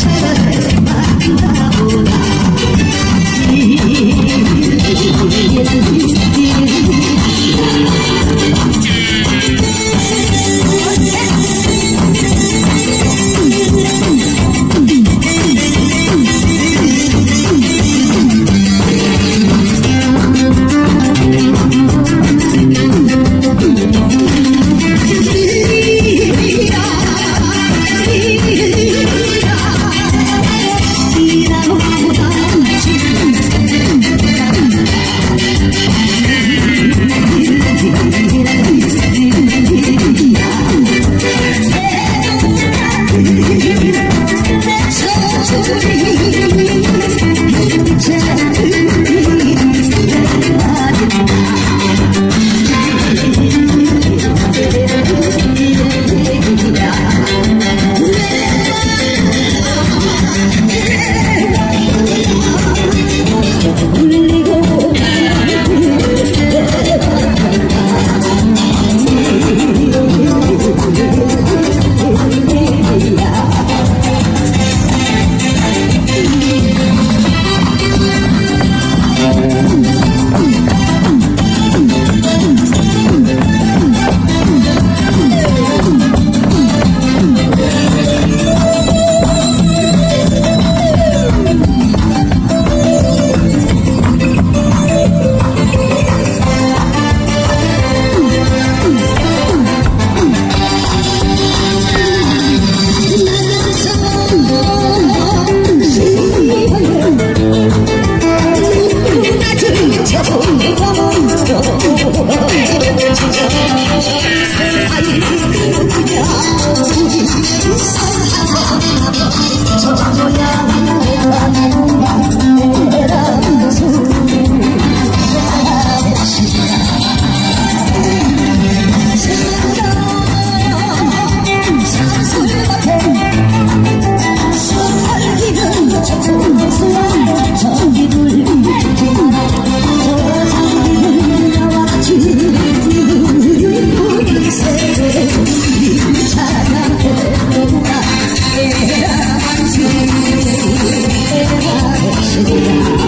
Ay, ay. Yeah.